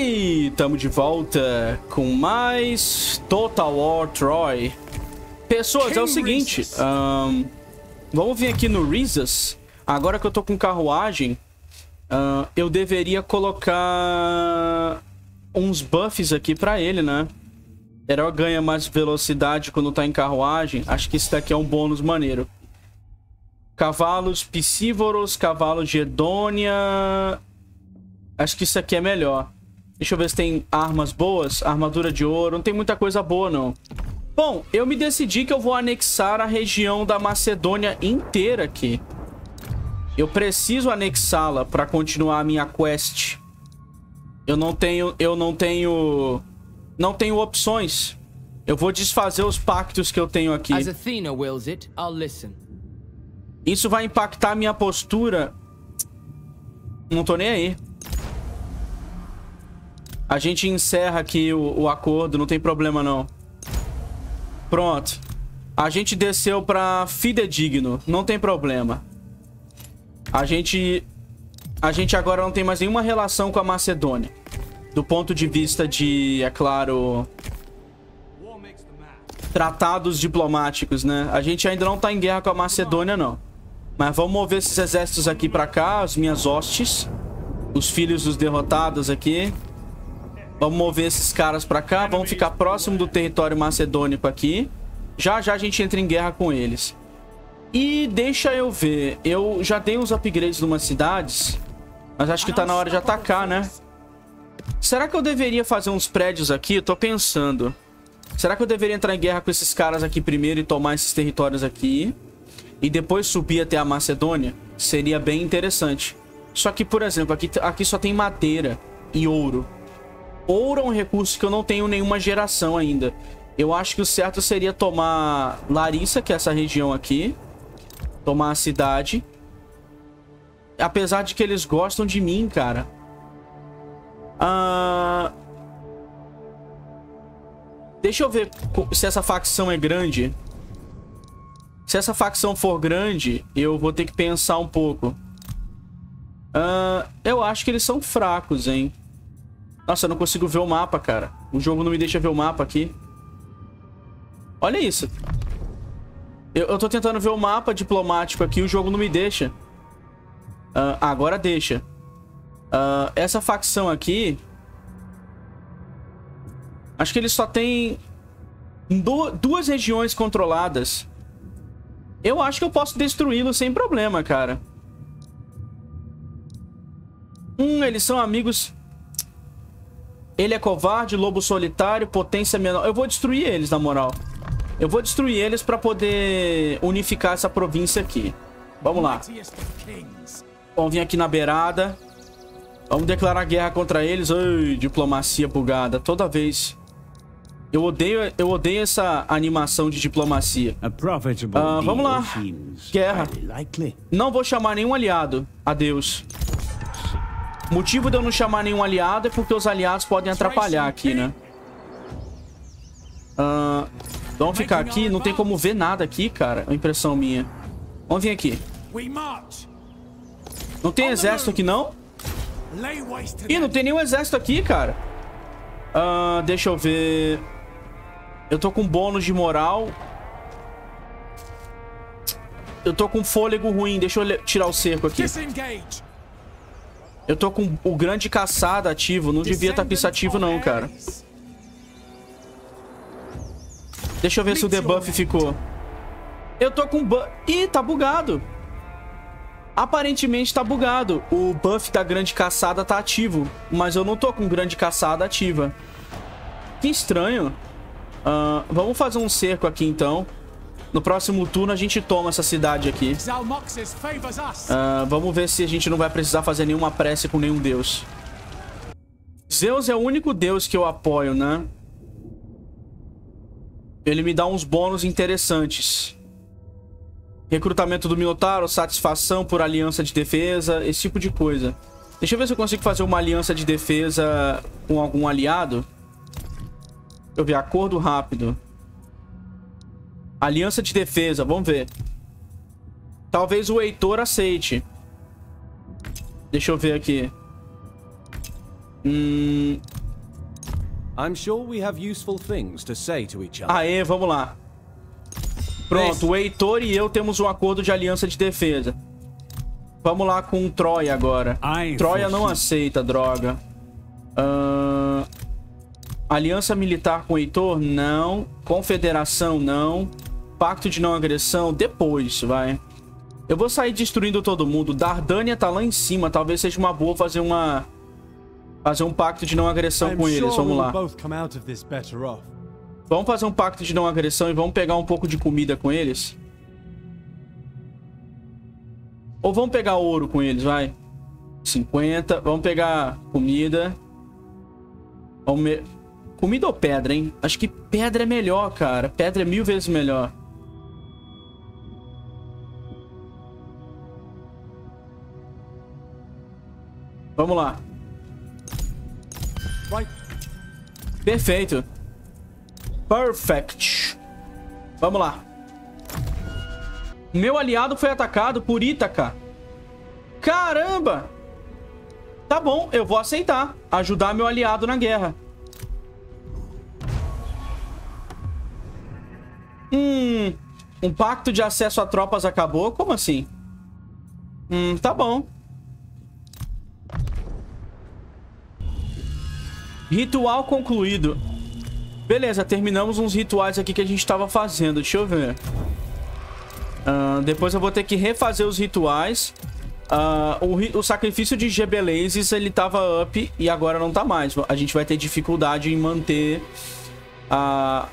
E estamos de volta com mais Total War Troy. Pessoas, é o seguinte, um, vamos vir aqui no Rizas. Agora que eu tô com carruagem, uh, eu deveria colocar uns buffs aqui pra ele, né? Herói ganha mais velocidade quando tá em carruagem. Acho que isso daqui é um bônus maneiro. Cavalos piscívoros, cavalos de Edônia. Acho que isso aqui é melhor. Deixa eu ver se tem armas boas. Armadura de ouro. Não tem muita coisa boa, não. Bom, eu me decidi que eu vou anexar a região da Macedônia inteira aqui. Eu preciso anexá-la para continuar a minha quest. Eu não tenho... Eu não tenho... Não tenho opções. Eu vou desfazer os pactos que eu tenho aqui. Isso vai impactar a minha postura. Não tô nem aí. A gente encerra aqui o, o acordo, não tem problema não. Pronto. A gente desceu pra fidedigno, não tem problema. A gente... A gente agora não tem mais nenhuma relação com a Macedônia. Do ponto de vista de, é claro... Tratados diplomáticos, né? A gente ainda não tá em guerra com a Macedônia, não. Mas vamos mover esses exércitos aqui pra cá, as minhas hostes. Os filhos dos derrotados aqui. Vamos mover esses caras pra cá. Vamos ficar próximo do território macedônico aqui. Já já a gente entra em guerra com eles. E deixa eu ver. Eu já dei uns upgrades numas cidades. Mas acho que tá na hora de atacar, né? Será que eu deveria fazer uns prédios aqui? Eu tô pensando. Será que eu deveria entrar em guerra com esses caras aqui primeiro e tomar esses territórios aqui? E depois subir até a Macedônia? Seria bem interessante. Só que, por exemplo, aqui, aqui só tem madeira e ouro. Ouro é um recurso que eu não tenho nenhuma geração ainda. Eu acho que o certo seria tomar Larissa, que é essa região aqui. Tomar a cidade. Apesar de que eles gostam de mim, cara. Ah... Deixa eu ver se essa facção é grande. Se essa facção for grande, eu vou ter que pensar um pouco. Uh, eu acho que eles são fracos, hein? Nossa, eu não consigo ver o mapa, cara. O jogo não me deixa ver o mapa aqui. Olha isso. Eu, eu tô tentando ver o mapa diplomático aqui, o jogo não me deixa. Uh, agora deixa. Uh, essa facção aqui... Acho que ele só tem duas regiões controladas. Eu acho que eu posso destruí-lo sem problema, cara. Hum, eles são amigos... Ele é covarde, lobo solitário, potência menor. Eu vou destruir eles, na moral. Eu vou destruir eles pra poder unificar essa província aqui. Vamos lá. Vamos vir aqui na beirada. Vamos declarar guerra contra eles. Ai, diplomacia bugada. Toda vez. Eu odeio, eu odeio essa animação de diplomacia. Uh, vamos lá. Guerra. Não vou chamar nenhum aliado. Adeus. O motivo de eu não chamar nenhum aliado é porque os aliados podem atrapalhar aqui, né? Uh, vamos ficar aqui. Não tem como ver nada aqui, cara. É uma impressão minha. Vamos vir aqui. Não tem exército aqui, não? Ih, não tem nenhum exército aqui, cara. Uh, deixa eu ver. Eu tô com bônus de moral. Eu tô com fôlego ruim. Deixa eu tirar o cerco aqui. Eu tô com o grande caçada ativo. Não devia estar tá pensativo não, cara. Deixa eu ver se o debuff ficou. Eu tô com... Ih, tá bugado. Aparentemente tá bugado. O buff da grande caçada tá ativo. Mas eu não tô com grande caçada ativa. Que estranho. Uh, vamos fazer um cerco aqui, então. No próximo turno a gente toma essa cidade aqui. Uh, vamos ver se a gente não vai precisar fazer nenhuma prece com nenhum deus. Zeus é o único deus que eu apoio, né? Ele me dá uns bônus interessantes. Recrutamento do Minotauro, satisfação por aliança de defesa, esse tipo de coisa. Deixa eu ver se eu consigo fazer uma aliança de defesa com algum aliado. Deixa eu ver, acordo rápido. Aliança de defesa, vamos ver. Talvez o Heitor aceite. Deixa eu ver aqui. Hum... I'm sure we have useful things to say to each other. Aê, vamos lá. Pronto, o Heitor e eu temos um acordo de aliança de defesa. Vamos lá com Troia agora. Troia não aceita, droga. Uh... Aliança militar com Heitor? Não. Confederação? Não. Pacto de não agressão? Depois, vai. Eu vou sair destruindo todo mundo. Dardânia tá lá em cima. Talvez seja uma boa fazer uma... Fazer um pacto de não agressão com eles. Vamos lá. Vamos fazer um pacto de não agressão e vamos pegar um pouco de comida com eles. Ou vamos pegar ouro com eles, vai. 50. Vamos pegar comida. Vamos... Me... Comida ou pedra, hein? Acho que pedra é melhor, cara. Pedra é mil vezes melhor. Vamos lá. Perfeito. Perfect. Vamos lá. Meu aliado foi atacado por Ítaca. Caramba! Tá bom, eu vou aceitar. Ajudar meu aliado na guerra. Hum... Um pacto de acesso a tropas acabou? Como assim? Hum, tá bom. Ritual concluído. Beleza, terminamos uns rituais aqui que a gente estava fazendo. Deixa eu ver. Uh, depois eu vou ter que refazer os rituais. Uh, o, o, sacrifício de Gebelezes, ele tava up e agora não tá mais. A gente vai ter dificuldade em manter uh,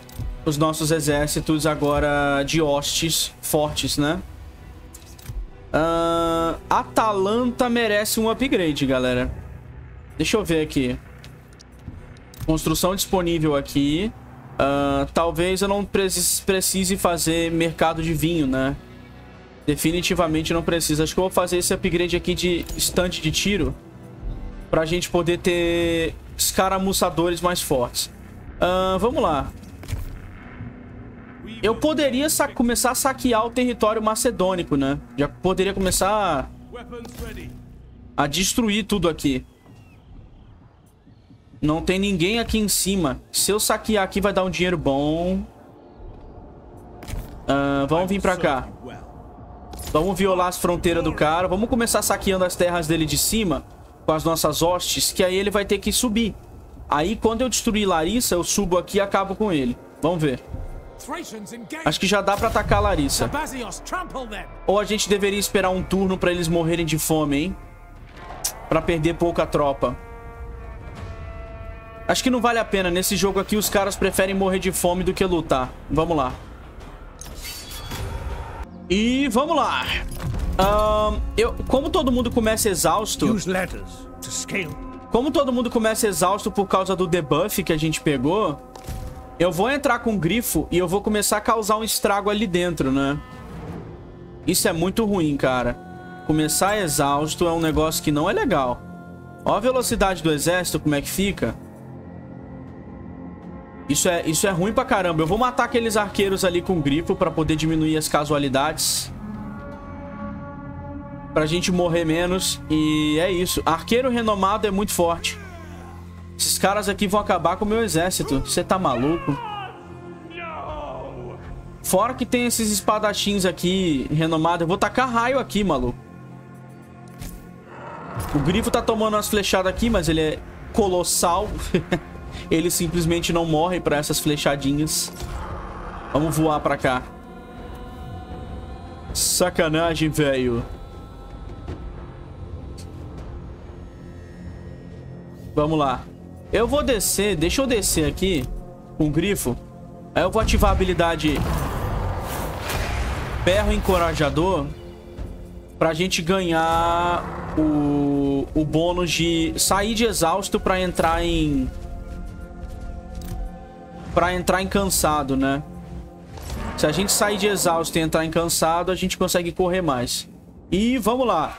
os nossos exércitos agora de hostes fortes, né? Atalanta merece um upgrade, galera. Deixa eu ver aqui. Construção disponível aqui. Uh, talvez eu não precise fazer mercado de vinho, né? Definitivamente não precisa. Acho que eu vou fazer esse upgrade aqui de estante de tiro. Pra gente poder ter escaramuçadores mais fortes. Uh, vamos lá. Eu poderia começar a saquear o território macedônico, né? Já poderia começar a, a destruir tudo aqui. Não tem ninguém aqui em cima. Se eu saquear aqui, vai dar um dinheiro bom. Uh, vamos vir pra cá. Vamos violar as fronteiras do cara. Vamos começar saqueando as terras dele de cima. Com as nossas hostes. Que aí ele vai ter que subir. Aí, quando eu destruir Larissa, eu subo aqui e acabo com ele. Vamos ver. Acho que já dá pra atacar Larissa. Ou a gente deveria esperar um turno pra eles morrerem de fome, hein? Pra perder pouca tropa. Acho que não vale a pena. Nesse jogo aqui, os caras preferem morrer de fome do que lutar. Vamos lá. E vamos lá. Um, eu, como todo mundo começa exausto... Como todo mundo começa exausto por causa do debuff que a gente pegou... Eu vou entrar com grifo e eu vou começar a causar um estrago ali dentro, né? Isso é muito ruim, cara. Começar exausto é um negócio que não é legal. Ó a velocidade do exército, como é que fica. Isso é, isso é ruim pra caramba. Eu vou matar aqueles arqueiros ali com grifo pra poder diminuir as casualidades. Pra gente morrer menos. E é isso. Arqueiro renomado é muito forte. Esses caras aqui vão acabar com o meu exército. Você tá maluco? Fora que tem esses espadachins aqui renomados. Eu vou tacar raio aqui, maluco. O grifo tá tomando umas flechadas aqui, mas ele é colossal. Ele simplesmente não morre pra essas flechadinhas. Vamos voar pra cá. Sacanagem, velho. Vamos lá. Eu vou descer. Deixa eu descer aqui com o grifo. Aí eu vou ativar a habilidade Ferro Encorajador pra gente ganhar o, o bônus de sair de exausto pra entrar em pra entrar em cansado, né? Se a gente sair de exausto e entrar em cansado, a gente consegue correr mais. E vamos lá.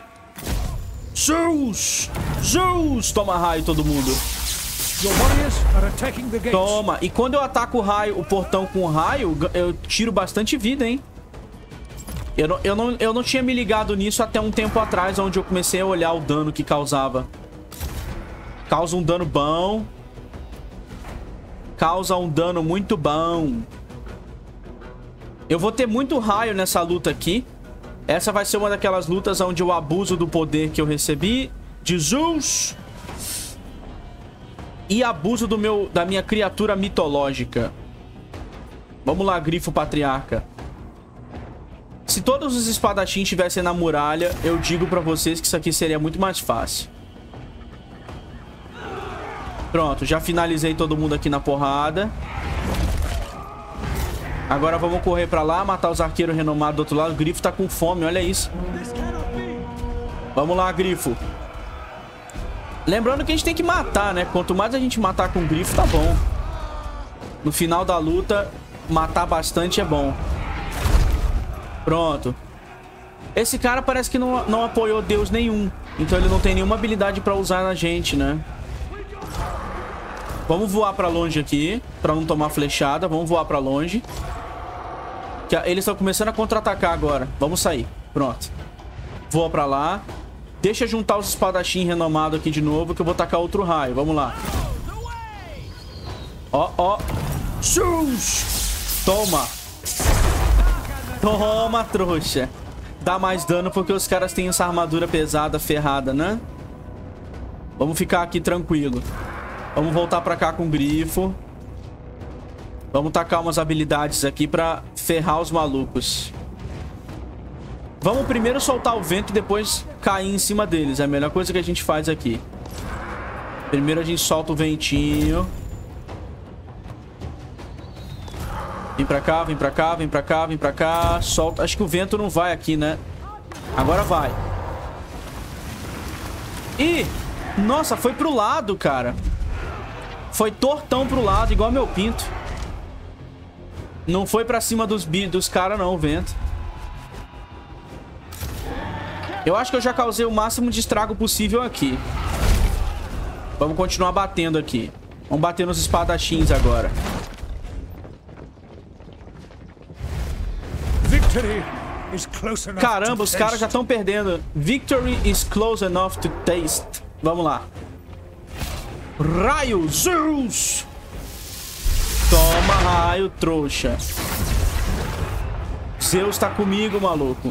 Zeus! Zeus! Toma raio todo mundo. Toma. E quando eu ataco o raio, o portão com raio, eu tiro bastante vida, hein? Eu não, eu, não, eu não tinha me ligado nisso até um tempo atrás, onde eu comecei a olhar o dano que causava. Causa um dano bom. Causa um dano muito bom. Eu vou ter muito raio nessa luta aqui. Essa vai ser uma daquelas lutas onde eu abuso do poder que eu recebi de Zeus. E abuso do meu, da minha criatura mitológica. Vamos lá, Grifo Patriarca. Se todos os espadachins estivessem na muralha, eu digo pra vocês que isso aqui seria muito mais fácil. Pronto, já finalizei todo mundo aqui na porrada. Agora vamos correr pra lá, matar os arqueiros renomados do outro lado. O Grifo tá com fome, olha isso. Vamos lá, Grifo. Lembrando que a gente tem que matar, né? Quanto mais a gente matar com o Grifo, tá bom. No final da luta, matar bastante é bom. Pronto. Esse cara parece que não, não apoiou Deus nenhum. Então ele não tem nenhuma habilidade pra usar na gente, né? Vamos voar pra longe aqui, pra não tomar flechada. Vamos voar pra longe. Que eles estão começando a contra-atacar agora. Vamos sair. Pronto. Voa pra lá. Deixa juntar os espadachim renomados aqui de novo, que eu vou tacar outro raio. Vamos lá. Ó, ó. Toma. Toma, trouxa. Dá mais dano porque os caras têm essa armadura pesada, ferrada, né? Vamos ficar aqui tranquilo. Vamos voltar pra cá com o grifo. Vamos tacar umas habilidades aqui pra ferrar os malucos. Vamos primeiro soltar o vento e depois cair em cima deles. É a melhor coisa que a gente faz aqui. Primeiro a gente solta o ventinho. Vem pra cá, vem pra cá, vem pra cá, vem pra cá. Solta. Acho que o vento não vai aqui, né? Agora vai. Ih! Nossa, foi pro lado, cara. Foi tortão pro lado, igual meu pinto. Não foi pra cima dos, dos caras, não, o vento. Eu acho que eu já causei o máximo de estrago possível aqui. Vamos continuar batendo aqui. Vamos bater nos espadachins agora. Caramba, os caras já estão perdendo. Victory is close enough to taste. Vamos lá. Raio Zeus! Toma raio, trouxa. Zeus tá comigo, maluco.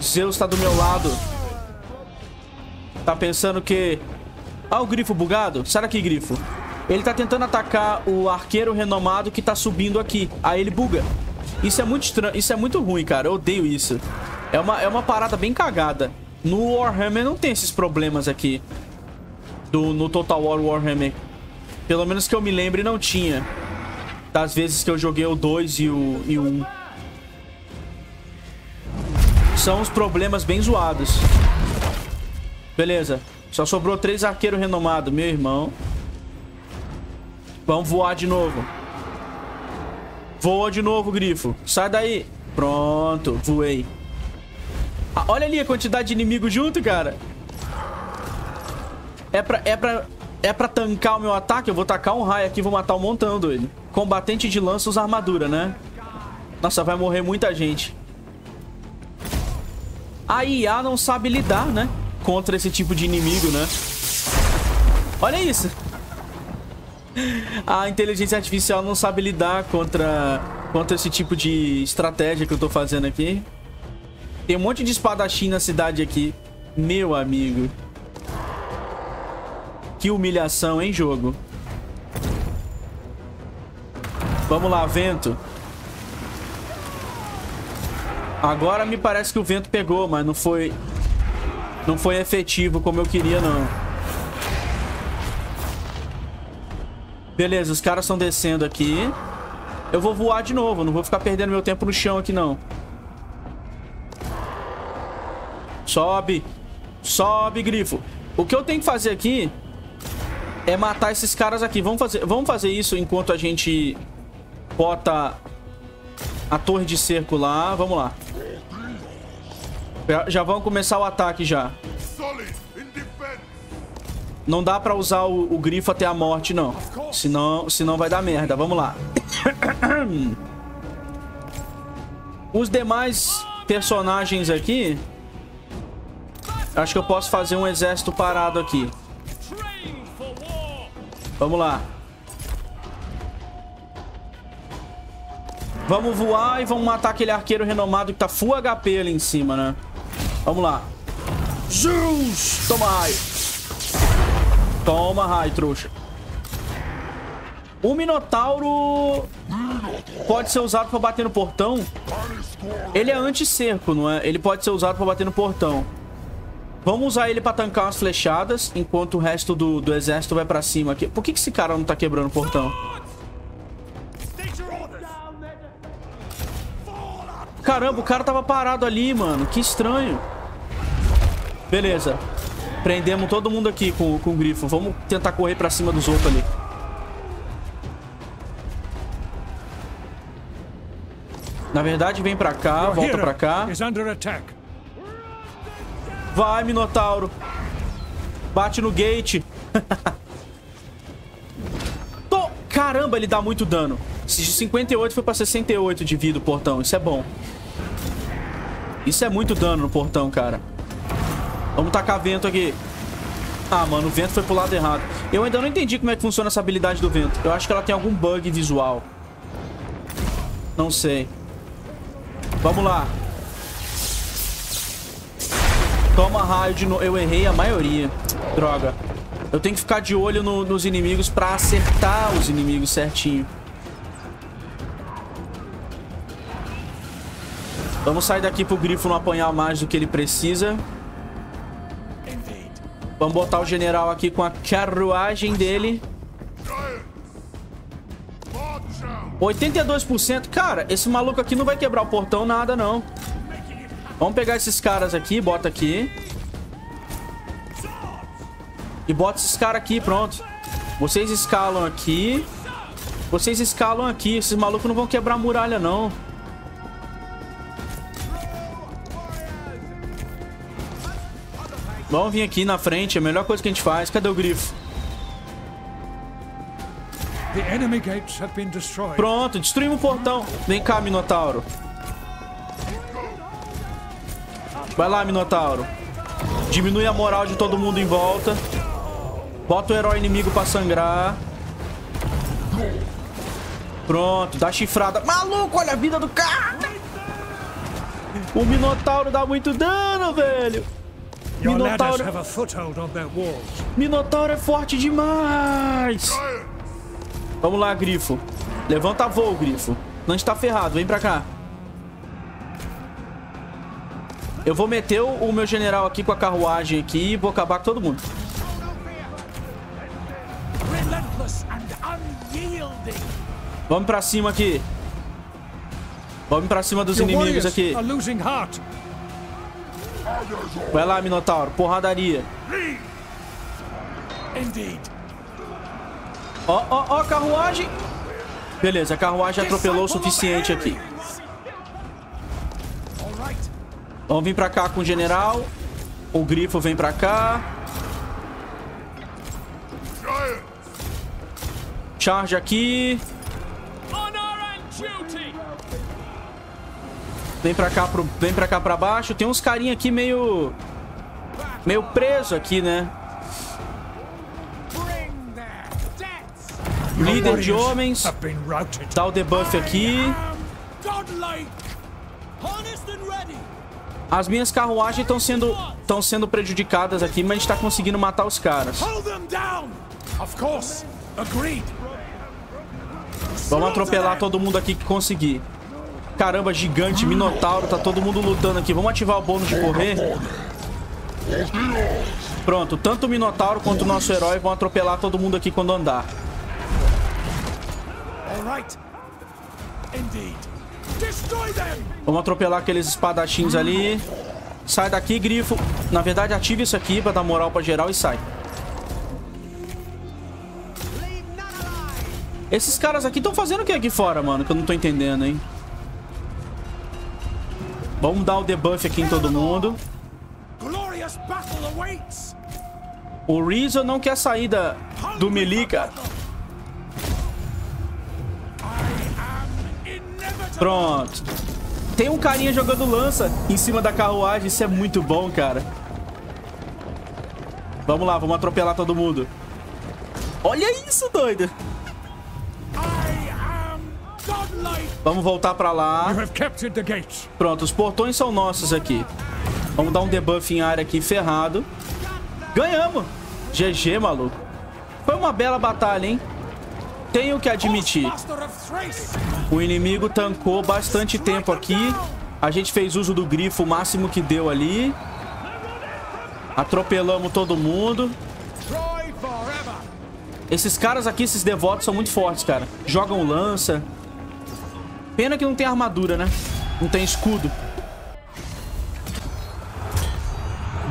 Zeus tá do meu lado. Tá pensando que... Ah, o grifo bugado? Sai daqui, grifo. Ele tá tentando atacar o arqueiro renomado que tá subindo aqui. Aí ele buga. Isso é muito estranho. Isso é muito ruim, cara. Eu odeio isso. É uma, é uma parada bem cagada. No Warhammer não tem esses problemas aqui do, no Total War Warhammer. Pelo menos que eu me lembre, não tinha. Das vezes que eu joguei o 2 e o, e o 1. São os problemas bem zoados. Beleza. Só sobrou três arqueiros renomados, meu irmão. Vamos voar de novo. Voa de novo, grifo. Sai daí. Pronto, voei. Ah, olha ali a quantidade de inimigos junto, cara. É pra, é pra, é pra tancar o meu ataque? Eu vou tacar um raio aqui e vou matar um montão, doido. Combatente de lança usa armadura, né? Nossa, vai morrer muita gente. A IA não sabe lidar, né? Contra esse tipo de inimigo, né? Olha isso. A inteligência artificial não sabe lidar contra, contra esse tipo de estratégia que eu tô fazendo aqui. Tem um monte de espadachim na cidade aqui. Meu amigo. Que humilhação, hein, jogo? Vamos lá, vento. Agora me parece que o vento pegou, mas não foi... Não foi efetivo como eu queria, não. Beleza, os caras estão descendo aqui. Eu vou voar de novo, não vou ficar perdendo meu tempo no chão aqui, não. Sobe. Sobe, grifo. O que eu tenho que fazer aqui é matar esses caras aqui. Vamos fazer, vamos fazer isso enquanto a gente bota a torre de cerco lá. Vamos lá. Já, vamos começar o ataque já. Não dá pra usar o, o, grifo até a morte, não. Senão, senão vai dar merda. Vamos lá. Os demais personagens aqui... Acho que eu posso fazer um exército parado aqui. Vamos lá. Vamos voar e vamos matar aquele arqueiro renomado que tá full HP ali em cima, né? Vamos lá. Zeus! Toma raio. Toma raio, trouxa. O Minotauro pode ser usado pra bater no portão. Ele é anti-cerco, não é? Ele pode ser usado pra bater no portão. Vamos usar ele pra tancar umas flechadas, enquanto o resto do, do exército vai pra cima aqui. Por que, que esse cara não tá quebrando o portão? Caramba, o cara tava parado ali, mano. Que estranho. Beleza. Prendemos todo mundo aqui com, com o grifo. Vamos tentar correr pra cima dos outros ali. Na verdade, vem pra cá, volta pra cá. Vai, Minotauro. Bate no gate. Caramba, ele dá muito dano. De 58 foi pra 68 de vida o portão. Isso é bom. Isso é muito dano no portão, cara. Vamos tacar vento aqui. Ah, mano, o vento foi pro lado errado. Eu ainda não entendi como é que funciona essa habilidade do vento. Eu acho que ela tem algum bug visual. Não sei. Vamos lá. Toma raio de novo. Eu errei a maioria. Droga. Eu tenho que ficar de olho no, nos inimigos pra acertar os inimigos certinho. Vamos sair daqui pro Grifo não apanhar mais do que ele precisa. Vamos botar o general aqui com a carruagem dele. 82%. Cara, esse maluco aqui não vai quebrar o portão nada, não. Vamos pegar esses caras aqui, bota aqui. E bota esses caras aqui, pronto. Vocês escalam aqui. Vocês escalam aqui. Esses malucos não vão quebrar a muralha, não. Vamos vir aqui na frente, é a melhor coisa que a gente faz. Cadê o grifo? Pronto, destruímos o portão. Vem cá, Minotauro. Vai lá, Minotauro. Diminui a moral de todo mundo em volta. Bota o herói inimigo pra sangrar. Pronto, dá chifrada. Maluco, olha a vida do cara. O Minotauro dá muito dano, velho. Minotauro... Minotauro é forte demais. Vamos lá, Grifo. Levanta voo, Grifo. Não está ferrado. Vem pra cá. Eu vou meter o, meu general aqui com a carruagem aqui e vou acabar com todo mundo. Vamos pra cima aqui. Vamos pra cima dos inimigos aqui. Vai lá, Minotauro. Porradaria. Ó, ó, ó, carruagem. Beleza, a carruagem atropelou o suficiente aqui. Vamos vir pra cá com o general. O grifo vem pra cá. Charge aqui. Vem pra cá, pro, vem pra cá pra baixo. Tem uns carinha aqui meio... Meio preso aqui, né? Líder de homens. Dá o debuff aqui. As minhas carruagens estão sendo, estão sendo prejudicadas aqui, mas a gente tá conseguindo matar os caras. Vamos atropelar todo mundo aqui que conseguir. Caramba, gigante, minotauro, tá todo mundo lutando aqui. Vamos ativar o bônus de correr. Pronto, tanto o minotauro quanto o nosso herói vão atropelar todo mundo aqui quando andar. Vamos atropelar aqueles espadachins ali. Sai daqui, grifo. Na verdade, ative isso aqui pra dar moral pra geral e sai. Esses caras aqui estão fazendo o que aqui fora, mano? Que eu não tô entendendo, hein? Vamos dar o debuff aqui em todo mundo. O Rizzo não quer sair da, do melee, cara. Pronto. Tem um carinha jogando lança em cima da carruagem. Isso é muito bom, cara. Vamos lá, vamos atropelar todo mundo. Olha isso, doido. Vamos voltar pra lá. Pronto, os portões são nossos aqui. Vamos dar um debuff em área aqui, ferrado. Ganhamos. GG, maluco. Foi uma bela batalha, hein? Tenho que admitir. O inimigo tancou bastante tempo aqui. A gente fez uso do grifo o máximo que deu ali. Atropelamos todo mundo. Esses caras aqui, esses devotos, são muito fortes, cara. Jogam lança. Pena que não tem armadura, né? Não tem escudo.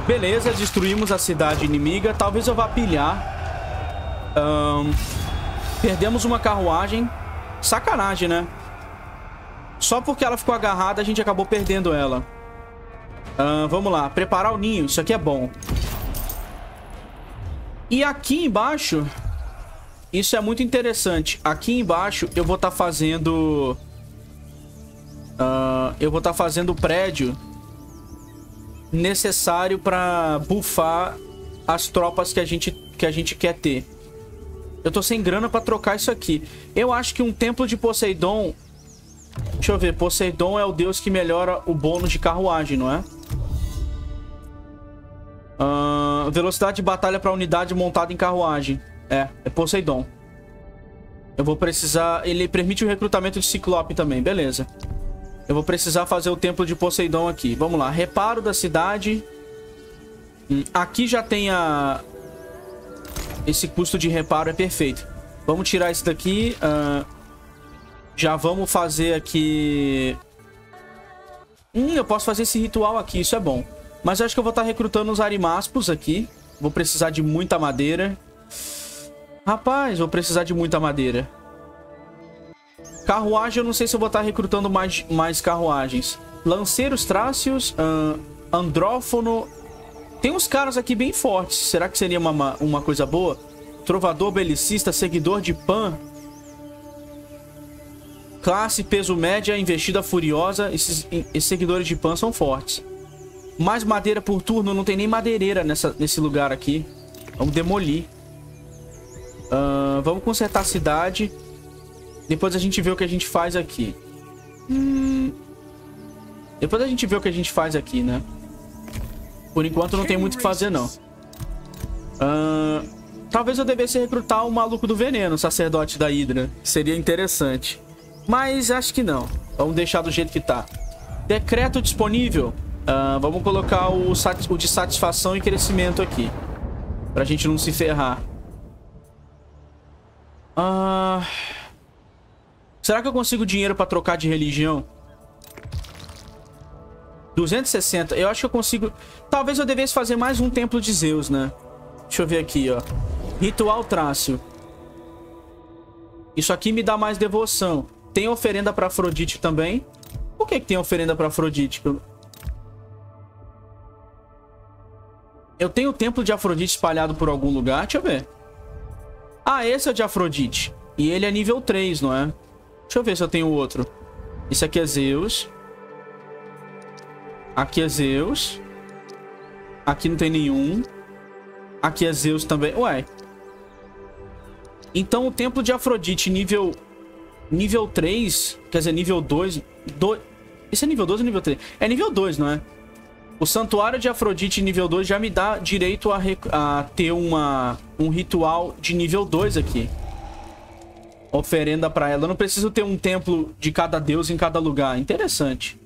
Beleza, destruímos a cidade inimiga. Talvez eu vá pilhar. Um, perdemos uma carruagem. Sacanagem, né? Só porque ela ficou agarrada, a gente acabou perdendo ela. Uh, vamos lá. Preparar o ninho. Isso aqui é bom. E aqui embaixo... Isso é muito interessante. Aqui embaixo eu vou estar tá fazendo... Uh, eu vou estar tá fazendo o prédio necessário para buffar as tropas que a gente, que a gente quer ter. Eu tô sem grana pra trocar isso aqui. Eu acho que um templo de Poseidon... Deixa eu ver. Poseidon é o deus que melhora o bônus de carruagem, não é? Uh, velocidade de batalha para unidade montada em carruagem. É, é Poseidon. Eu vou precisar... Ele permite o recrutamento de Ciclope também, beleza. Eu vou precisar fazer o templo de Poseidon aqui. Vamos lá, reparo da cidade. Hum, aqui já tem a... Esse custo de reparo é perfeito. Vamos tirar isso daqui. Uh... Já vamos fazer aqui... Hum, eu posso fazer esse ritual aqui, isso é bom. Mas eu acho que eu vou estar recrutando os arimaspos aqui. Vou precisar de muita madeira. Rapaz, vou precisar de muita madeira. Carruagem, eu não sei se eu vou estar recrutando mais, mais carruagens. Lanceiros Trácios, uh, Andrófono. Tem uns caras aqui bem fortes. Será que seria uma, uma coisa boa? Trovador, Belicista, Seguidor de Pan. Classe, peso média, investida furiosa. Esses, esses seguidores de Pan são fortes. Mais madeira por turno. Não tem nem madeireira nessa, nesse lugar aqui. Vamos demolir. Uh, vamos consertar a cidade. Depois a gente vê o que a gente faz aqui. Hum... Depois a gente vê o que a gente faz aqui, né? Por enquanto não tem muito o que fazer, não. Uh... Talvez eu devesse recrutar o maluco do veneno, o sacerdote da Hydra. Seria interessante. Mas acho que não. Vamos deixar do jeito que tá. Decreto disponível. Uh, vamos colocar o, o, de satisfação e crescimento aqui. Pra gente não se ferrar. Uh... Será que eu consigo dinheiro pra trocar de religião? 260. Eu acho que eu consigo... Talvez eu devesse fazer mais um templo de Zeus, né? Deixa eu ver aqui, ó. Ritual Trácio. Isso aqui me dá mais devoção. Tem oferenda pra Afrodite também. Por que, que tem oferenda pra Afrodite? Eu tenho o templo de Afrodite espalhado por algum lugar. Deixa eu ver. Ah, esse é o de Afrodite. E ele é nível 3, não é? Deixa eu ver se eu tenho outro. Isso aqui é Zeus. Aqui é Zeus. Aqui não tem nenhum. Aqui é Zeus também. Ué. Então o templo de Afrodite nível... Nível 3. Quer dizer, nível 2. Do... Esse é nível 2 ou nível 3? É nível 2, não é? O santuário de Afrodite nível 2 já me dá direito a, rec... a ter uma... um ritual de nível 2 aqui oferenda para ela. Eu não preciso ter um templo de cada deus em cada lugar. Interessante.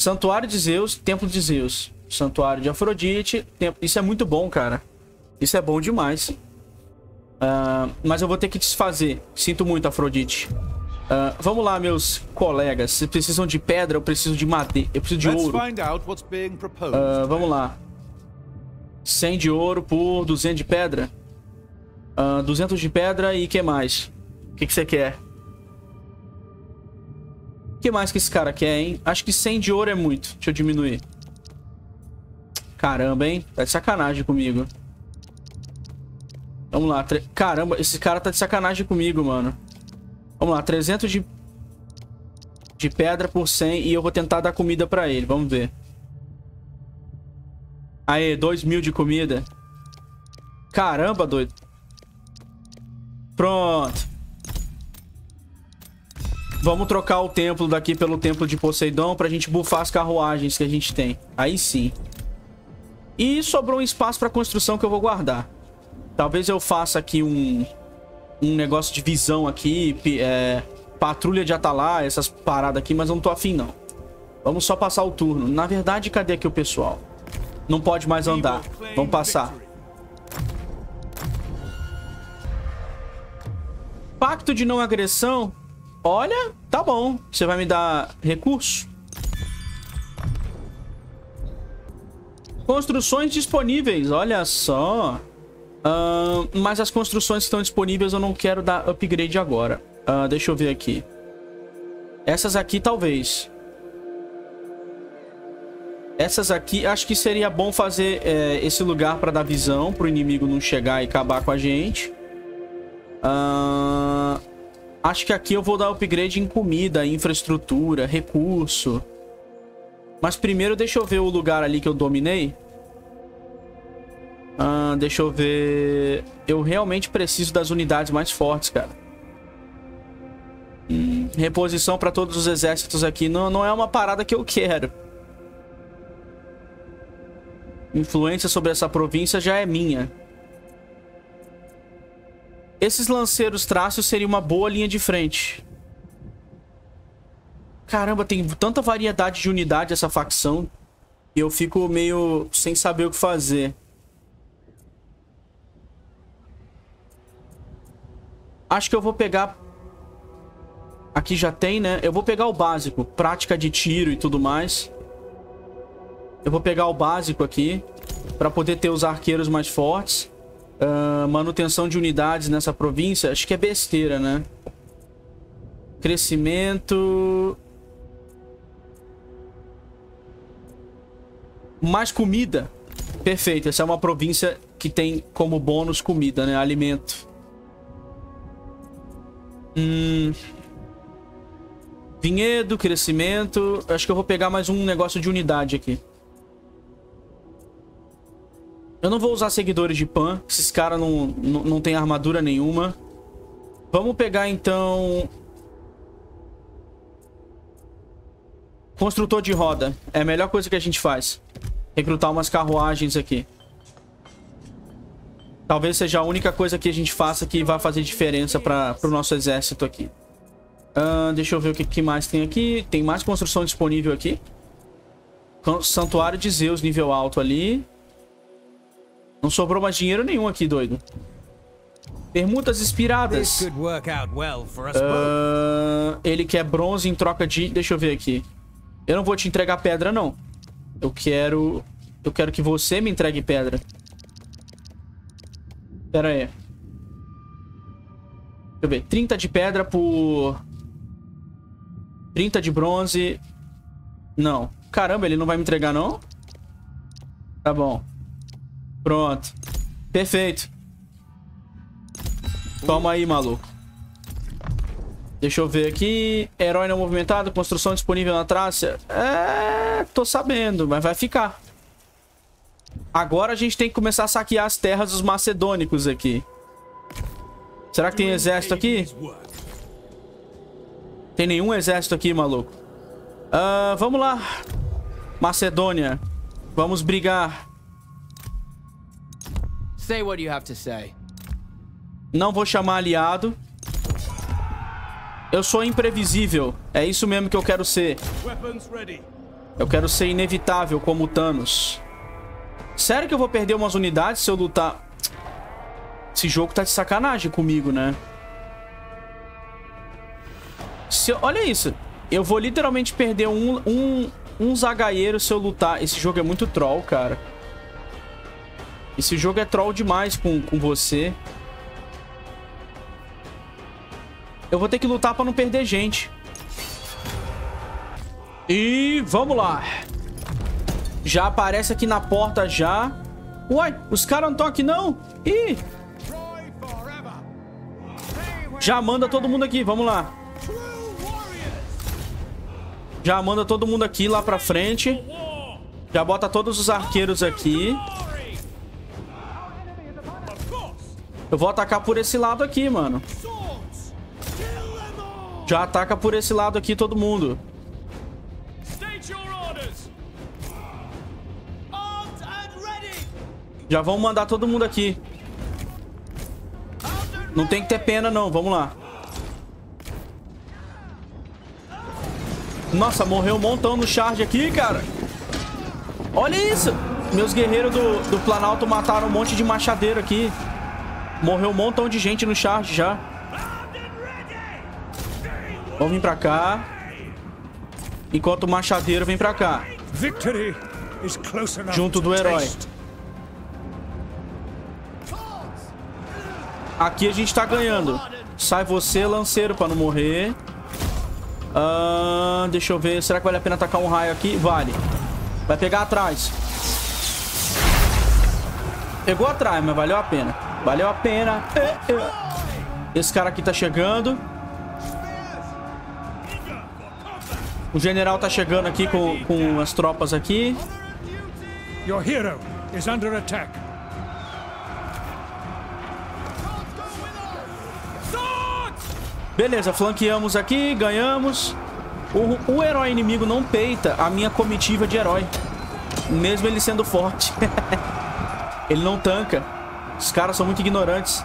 Santuário de Zeus, templo de Zeus. Santuário de Afrodite. Isso é muito bom, cara. Isso é bom demais. Uh, mas eu vou ter que desfazer. Sinto muito, Afrodite. Uh, vamos lá, meus colegas. Vocês precisam de pedra, eu preciso de madeira. Eu preciso de ouro. Uh, vamos lá. 100 de ouro por 200 de pedra. Uh, 200 de pedra e que mais? que, que você quer? O que mais que esse cara quer, hein? Acho que 100 de ouro é muito. Deixa eu diminuir. Caramba, hein? Tá de sacanagem comigo. Vamos lá. Caramba, esse cara tá de sacanagem comigo, mano. Vamos lá. 300 de... De pedra por 100 e eu vou tentar dar comida pra ele. Vamos ver. Aê, 2 mil de comida. Caramba, doido. Pronto. Vamos trocar o templo daqui pelo templo de Poseidon pra gente bufar as carruagens que a gente tem. Aí sim. E sobrou um espaço pra construção que eu vou guardar. Talvez eu faça aqui um, um negócio de visão aqui, é, patrulha de atalaia, essas paradas aqui, mas eu não tô afim não. Vamos só passar o turno. Na verdade, cadê aqui o pessoal? Não pode mais andar. Vamos passar. Pacto de não agressão. Olha, tá bom. Você vai me dar recurso? Construções disponíveis, olha só. Uh, mas as construções que estão disponíveis eu não quero dar upgrade agora. Uh, deixa eu ver aqui. Essas aqui talvez. Essas aqui, acho que seria bom fazer é, esse lugar para dar visão, para o inimigo não chegar e acabar com a gente. Uh, acho que aqui eu vou dar upgrade em comida, infraestrutura, recurso. Mas primeiro deixa eu ver o lugar ali que eu dominei. Uh, deixa eu ver... Eu realmente preciso das unidades mais fortes, cara. Hum, reposição para todos os exércitos aqui não, não é uma parada que eu quero. Influência sobre essa província já é minha. Esses lanceiros traços seria uma boa linha de frente. Caramba, tem tanta variedade de unidade essa facção. E eu fico meio sem saber o que fazer. Acho que eu vou pegar... Aqui já tem, né? Eu vou pegar o básico. Prática de tiro e tudo mais. Eu vou pegar o básico aqui. Pra poder ter os arqueiros mais fortes. Uh, manutenção de unidades nessa província. Acho que é besteira, né? Crescimento... Mais comida. Perfeito. Essa é uma província que tem como bônus comida, né? Alimento. Hum... Vinhedo, crescimento. Acho que eu vou pegar mais um negócio de unidade aqui. Eu não vou usar seguidores de Pan. Esses caras não, não, não tem armadura nenhuma. Vamos pegar, então... Construtor de roda. É a melhor coisa que a gente faz. Recrutar umas carruagens aqui. Talvez seja a única coisa que a gente faça que vai fazer diferença para o nosso exército aqui. Uh, deixa eu ver o que, que, mais tem aqui. Tem mais construção disponível aqui. Santuário de Zeus, nível alto ali. Não sobrou mais dinheiro nenhum aqui, doido. Permutas inspiradas. Uh, ele quer bronze em troca de... Deixa eu ver aqui. Eu não vou te entregar pedra, não. Eu quero... Eu quero que você me entregue pedra. Pera aí. Deixa eu ver. 30 de pedra por... 30 de bronze. Não. Caramba, ele não vai me entregar, não? Tá bom. Pronto. Perfeito. Toma aí, maluco. Deixa eu ver aqui. Herói não movimentado, construção disponível na Trácia. É, tô sabendo, mas vai ficar. Agora a gente tem que começar a saquear as terras dos macedônicos aqui. Será que tem exército aqui? Tem nenhum exército aqui, maluco. Uh, vamos lá. Macedônia. Vamos brigar. Say what you have to say. Não vou chamar aliado. Eu sou imprevisível. É isso mesmo que eu quero ser. Eu quero ser inevitável como o Thanos. Sério que eu vou perder umas unidades se eu lutar... Esse jogo tá de sacanagem comigo, né? Se eu... Olha isso. Eu vou literalmente perder um, um, um zagaieiro se eu lutar. Esse jogo é muito troll, cara. Esse jogo é troll demais com, com você. Eu vou ter que lutar pra não perder gente. E vamos lá. Já aparece aqui na porta já. Uai, os caras não estão aqui não? Ih. Já manda todo mundo aqui, vamos lá. Já manda todo mundo aqui lá pra frente. Já bota todos os arqueiros aqui. Eu vou atacar por esse lado aqui, mano. Já ataca por esse lado aqui todo mundo. Já vamos mandar todo mundo aqui. Não tem que ter pena, não. Vamos lá. Nossa, morreu um montão no charge aqui, cara. Olha isso. Meus guerreiros do, do Planalto mataram um monte de machadeiro aqui. Morreu um montão de gente no charge já. Vamos vir pra cá. Enquanto o machadeiro vem pra cá. Junto do herói. Aqui a gente tá ganhando. Sai você, lanceiro, pra não morrer. Uh, deixa eu ver. Será que vale a pena atacar um raio aqui? Vale. Vai pegar atrás. Pegou atrás, mas valeu a pena. Valeu a pena. Esse cara aqui tá chegando. O general tá chegando aqui com, com as tropas aqui. Your hero is under attack. Beleza, flanqueamos aqui, ganhamos. O, o herói inimigo não peita a minha comitiva de herói. Mesmo ele sendo forte. ele não tanca. Os caras são muito ignorantes.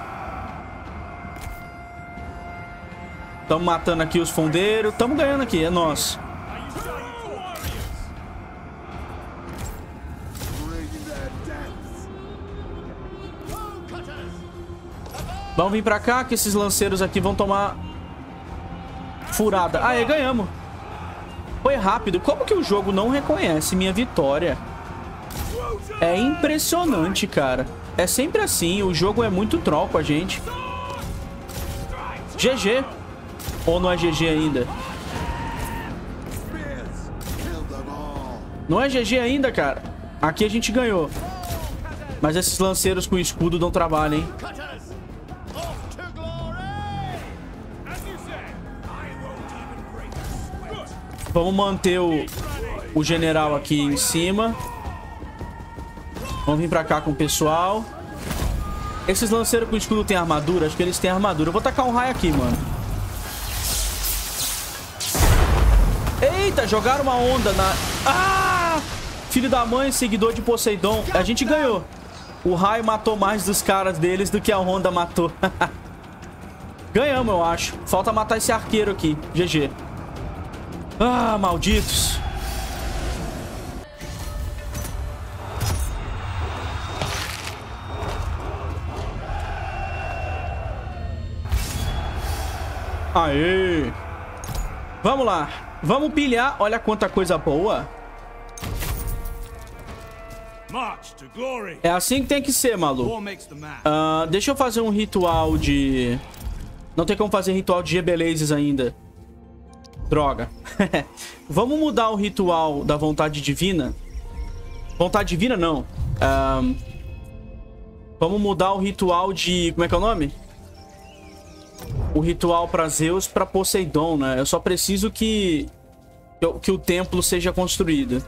Estamos matando aqui os fundeiros. Estamos ganhando aqui, é nosso. Vamos vir pra cá que esses lanceiros aqui vão tomar furada. Aê, ganhamos. Foi rápido. Como que o jogo não reconhece minha vitória? É impressionante, cara. É sempre assim. O jogo é muito troll com a gente. GG. Ou não é GG ainda? Não é GG ainda, cara. Aqui a gente ganhou. Mas esses lanceiros com escudo dão trabalho, hein? Vamos manter o, o general aqui em cima. Vamos vir pra cá com o pessoal. Esses lanceiros com escudo tem armadura? Acho que eles têm armadura. Eu vou tacar um raio aqui, mano. Eita, jogaram uma onda na... Ah! Filho da mãe, seguidor de Poseidon. A gente ganhou. O raio matou mais dos caras deles do que a onda matou. Ganhamos, eu acho. Falta matar esse arqueiro aqui. GG. Ah, malditos. Aê! Vamos lá. Vamos pilhar. Olha quanta coisa boa. É assim que tem que ser, maluco. Uh, deixa eu fazer um ritual de... Não tem como fazer ritual de Gebelezes ainda. Droga. Vamos mudar o ritual da vontade divina? Vontade divina, não. Um, vamos mudar o ritual de... Como é que é o nome? O ritual para Zeus para Poseidon, né? Eu só preciso que... Que o templo seja construído.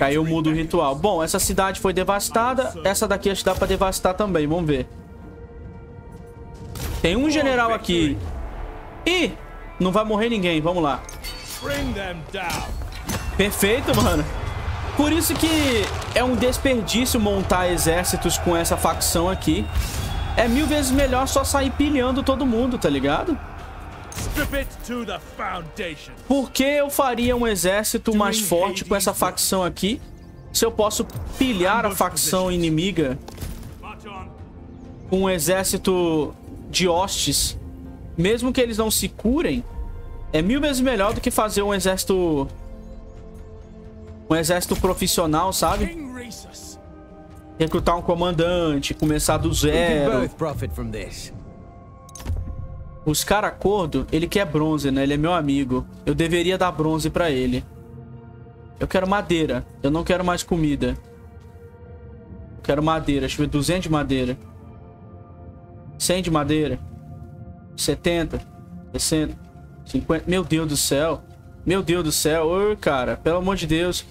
Aí eu mudo o ritual. Bom, essa cidade foi devastada. Essa daqui acho que dá pra devastar também. Vamos ver. Tem um general aqui. Ih! Não vai morrer ninguém. Vamos lá. Perfeito, mano. Por isso que é um desperdício montar exércitos com essa facção aqui. É mil vezes melhor só sair pilhando todo mundo, tá ligado? Por que eu faria um exército mais forte com essa facção aqui? Se eu posso pilhar a facção inimiga com um exército de hostes, mesmo que eles não se curem, é mil vezes melhor do que fazer um exército... Um exército profissional, sabe? Recrutar um comandante, começar do zero. Os cara acordo, ele quer bronze, né? Ele é meu amigo. Eu deveria dar bronze pra ele. Eu quero madeira. Eu não quero mais comida. quero madeira. Deixa eu ver. 200 de madeira. 100 de madeira. 70. 60. 50. Meu Deus do céu. Meu Deus do céu. Ô, cara. Pelo amor de Deus.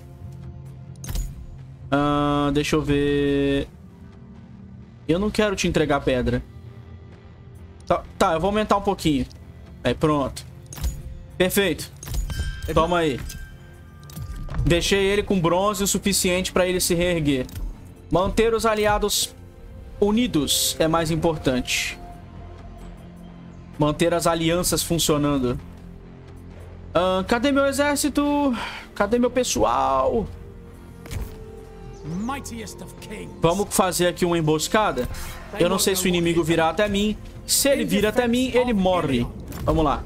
Uh, deixa eu ver. Eu não quero te entregar pedra. Tá, tá, eu vou aumentar um pouquinho. Aí, pronto. Perfeito. Toma aí. Deixei ele com bronze o suficiente para ele se reerguer. Manter os aliados unidos é mais importante. Manter as alianças funcionando. Uh, cadê meu exército? Cadê meu pessoal? Vamos fazer aqui uma emboscada? Eu não sei se o inimigo virá até mim. Se ele vir até mim, ele morre. Vamos lá.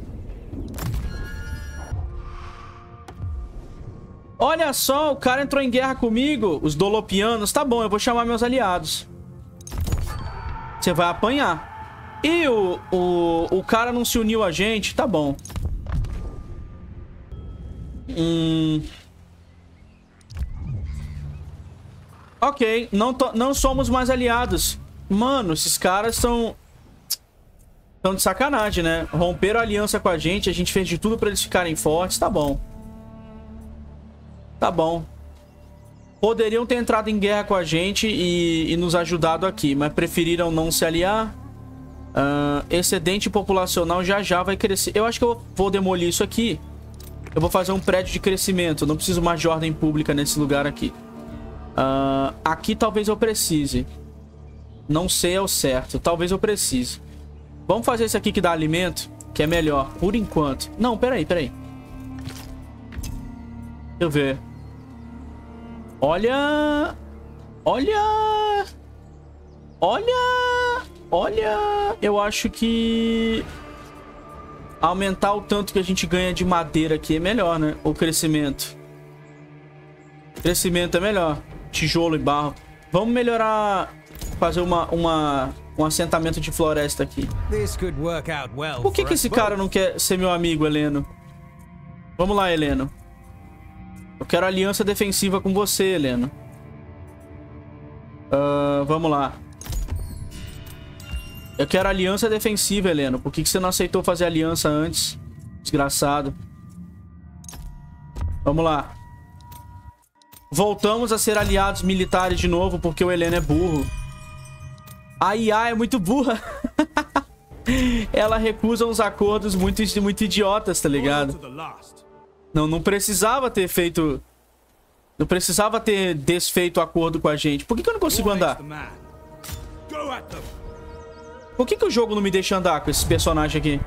Olha só, o cara entrou em guerra comigo. Os Dolopianos. Tá bom, eu vou chamar meus aliados. Você vai apanhar. E o, o, o cara não se uniu a gente. Tá bom. Hum... Ok, não, não somos mais aliados. Mano, esses caras são... Estão de sacanagem, né? Romperam a aliança com a gente, a gente fez de tudo pra eles ficarem fortes, tá bom. Tá bom. Poderiam ter entrado em guerra com a gente e, e nos ajudado aqui, mas preferiram não se aliar. Uh, excedente populacional já já vai crescer. Eu acho que eu vou demolir isso aqui. Eu vou fazer um prédio de crescimento. Não preciso mais de ordem pública nesse lugar aqui. Uh, aqui talvez eu precise. Não sei ao certo. Talvez eu precise. Vamos fazer esse aqui que dá alimento, que é melhor, por enquanto. Não, peraí, peraí. Deixa eu ver. Olha... Olha... Olha... Olha... Eu acho que... Aumentar o tanto que a gente ganha de madeira aqui é melhor, né? O crescimento. Crescimento é melhor tijolo e barro. Vamos melhorar... Fazer uma, uma, um assentamento de floresta aqui. Por que, que esse cara não quer ser meu amigo, Heleno? Vamos lá, Heleno. Eu quero aliança defensiva com você, Heleno. Uh, vamos lá. Eu quero aliança defensiva, Heleno. Por que, que você não aceitou fazer aliança antes? Desgraçado. Vamos lá. Voltamos a ser aliados militares de novo porque o Helena é burro. A IA é muito burra. Ela recusa uns acordos muito, muito idiotas, tá ligado? Não, não precisava ter feito... Não precisava ter desfeito o acordo com a gente. Por que, que eu não consigo andar? Por que, que o jogo não me deixa andar com esse personagem aqui?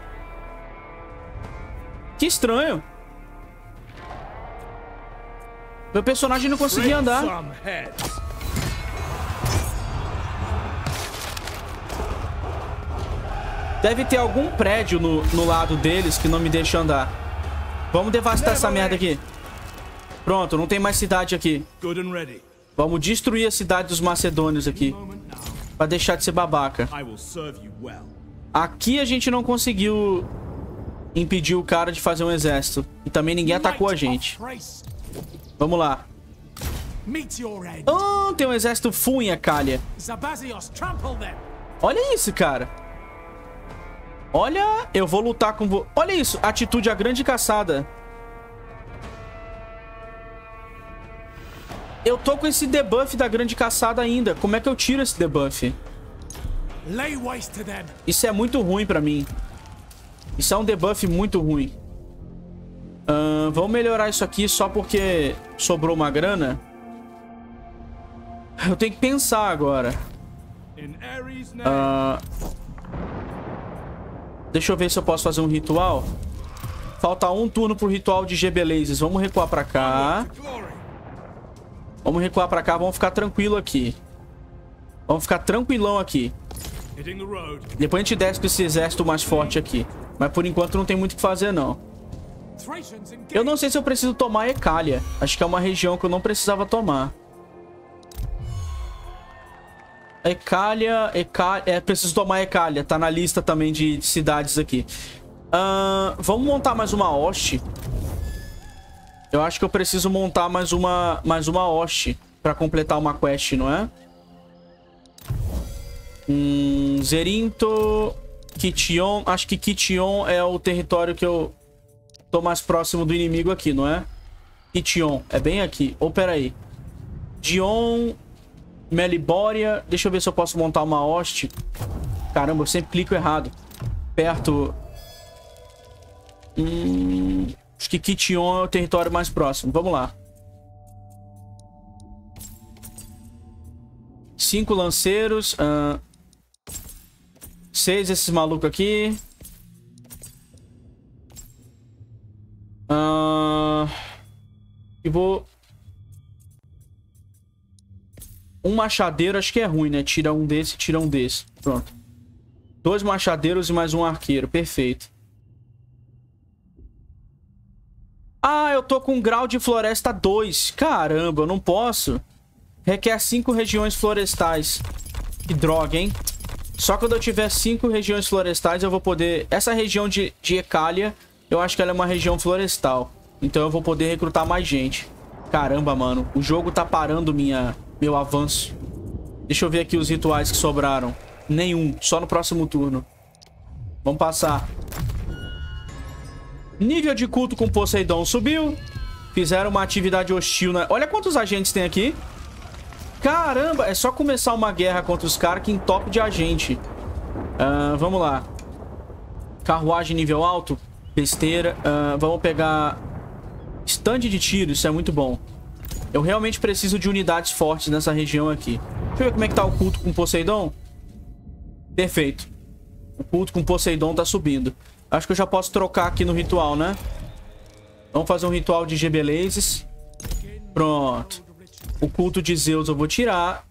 Que estranho. Meu personagem não conseguia andar. Deve ter algum prédio no, no lado deles que não me deixa andar. Vamos devastar essa merda aqui. Pronto, não tem mais cidade aqui. Vamos destruir a cidade dos macedônios aqui. Pra deixar de ser babaca. Aqui a gente não conseguiu impedir o cara de fazer um exército. E também ninguém atacou a gente. Vamos lá. Oh, tem um exército full em Acalia. Olha isso, cara. Olha, eu vou lutar com... Vo... Olha isso, atitude a grande caçada. Eu tô com esse debuff da grande caçada ainda. Como é que eu tiro esse debuff? Isso é muito ruim pra mim. Isso é um debuff muito ruim. Uh, vamos melhorar isso aqui só porque sobrou uma grana. Eu tenho que pensar agora. Uh, deixa eu ver se eu posso fazer um ritual. Falta um turno pro ritual de Gebelezes. Vamos recuar pra cá. Vamos recuar pra cá. Vamos ficar tranquilo aqui. Vamos ficar tranquilão aqui. Depois a gente desce com esse exército mais forte aqui. Mas por enquanto não tem muito o que fazer, não. Eu não sei se eu preciso tomar Ecalia. Acho que é uma região que eu não precisava tomar. Ecalia, Ecalia... É, preciso tomar Ecalia. Tá na lista também de, cidades aqui. Uh, vamos montar mais uma hoste. Eu acho que eu preciso montar mais uma, mais uma hoste pra completar uma quest, não é? Hum, Zerinto, Kition. Acho que Kition é o território que eu, Tô mais próximo do inimigo aqui, não é? Ition. É bem aqui. Ou, oh, peraí. Dion... Melibória. Deixa eu ver se eu posso montar uma hoste. Caramba, eu sempre clico errado. Perto... Hum, acho que Kition é o território mais próximo. Vamos lá. Cinco lanceiros. Uh, seis esses malucos aqui. Uh, e vou... Um machadeiro acho que é ruim, né? Tira um desse, tira um desse. Pronto. Dois machadeiros e mais um arqueiro. Perfeito. Ah, eu tô com grau de floresta 2. Caramba, eu não posso. Requer 5 regiões florestais. Que droga, hein? Só quando eu tiver 5 regiões florestais eu vou poder... Essa região de, de Ecalia, eu acho que ela é uma região florestal. Então eu vou poder recrutar mais gente. Caramba, mano. O jogo tá parando minha, meu avanço. Deixa eu ver aqui os rituais que sobraram. Nenhum. Só no próximo turno. Vamos passar. Nível de culto com Poseidon subiu. Fizeram uma atividade hostil. Na... Olha quantos agentes tem aqui. Caramba, é só começar uma guerra contra os caras que entope de agente. Uh, vamos lá. Carruagem nível alto. Besteira. Uh, vamos pegar... Stand de tiro, isso é muito bom. Eu realmente preciso de unidades fortes nessa região aqui. Deixa eu ver como é que tá o culto com Poseidon. Perfeito. O culto com Poseidon tá subindo. Acho que eu já posso trocar aqui no ritual, né? Vamos fazer um ritual de Gebelezes. Pronto. O culto de Zeus eu vou tirar.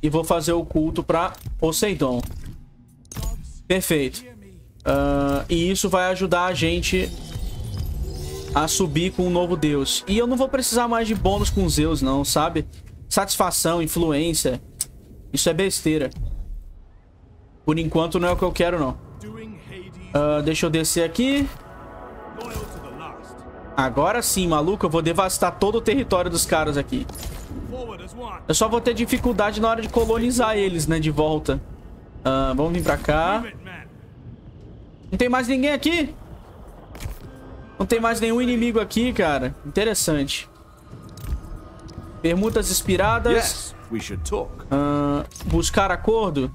E vou fazer o culto pra Poseidon. Perfeito. Uh, e isso vai ajudar a gente a subir com um novo deus. E eu não vou precisar mais de bônus com Zeus, não, sabe? Satisfação, influência. Isso é besteira. Por enquanto não é o que eu quero, não. Uh, deixa eu descer aqui. Agora sim, maluco, eu vou devastar todo o território dos caras aqui. Eu só vou ter dificuldade na hora de colonizar eles, né, de volta. Uh, vamos vir pra cá. Não tem mais ninguém aqui? Não tem mais nenhum inimigo aqui, cara. Interessante. Permutas inspiradas. Uh, buscar acordo.